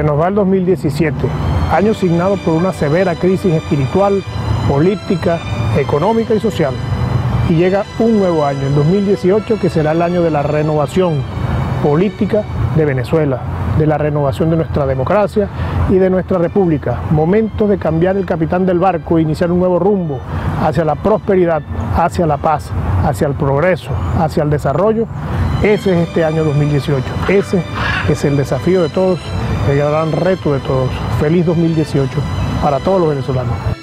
Se nos va el 2017, año signado por una severa crisis espiritual, política, económica y social. Y llega un nuevo año, el 2018, que será el año de la renovación política de Venezuela, de la renovación de nuestra democracia y de nuestra república. Momento de cambiar el capitán del barco e iniciar un nuevo rumbo hacia la prosperidad, hacia la paz, hacia el progreso, hacia el desarrollo. Ese es este año 2018. Ese es el desafío de todos, el gran reto de todos. Feliz 2018 para todos los venezolanos.